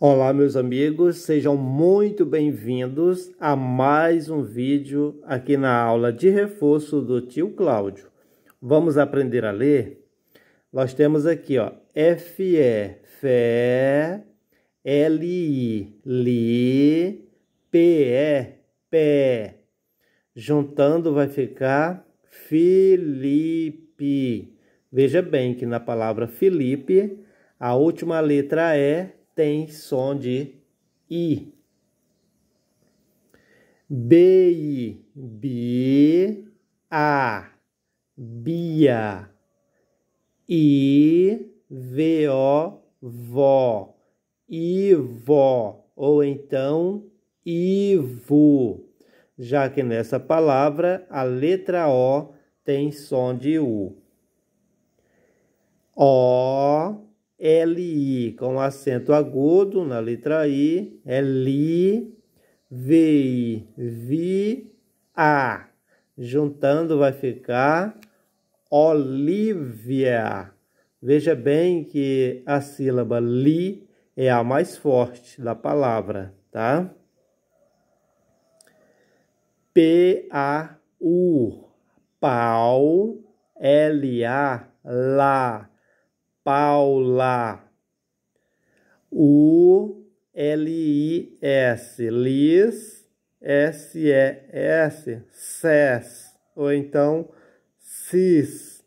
Olá, meus amigos, sejam muito bem-vindos a mais um vídeo aqui na aula de reforço do tio Cláudio. Vamos aprender a ler? Nós temos aqui, ó, F-E, fé, L-I, li, P-E, pé. Juntando vai ficar Felipe. Veja bem que na palavra Felipe, a última letra E tem som de I. B, B, A, Bia. I, V, O, Vó. Ivó. Ou então Ivo. Já que nessa palavra a letra O tem som de U. O, L-I com acento agudo na letra I, li, V-I, vi, A. Juntando vai ficar Olivia. Veja bem que a sílaba li é a mais forte da palavra, tá? P-A-U, pau, L-A, lá Paula. U L I S, Lis, S E S, SES, ou então Cis.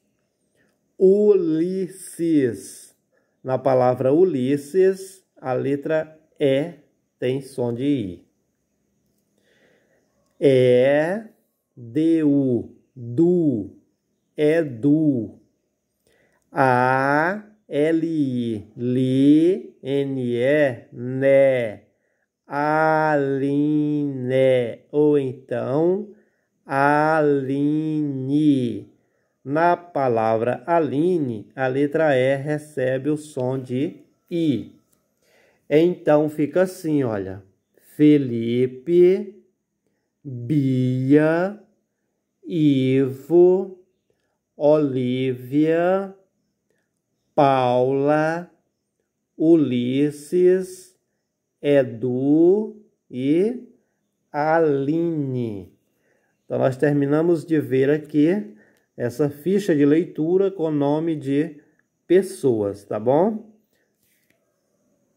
Ulisses. Na palavra Ulisses, a letra E tem som de I. É, du, du, edu. A, L, I, li, N, E, né, Aline, ou então Aline. Na palavra Aline, a letra E recebe o som de I. Então fica assim, olha. Felipe, Bia, Ivo, Olivia, Paula, Ulisses, Edu e Aline. Então, nós terminamos de ver aqui essa ficha de leitura com nome de pessoas, tá bom?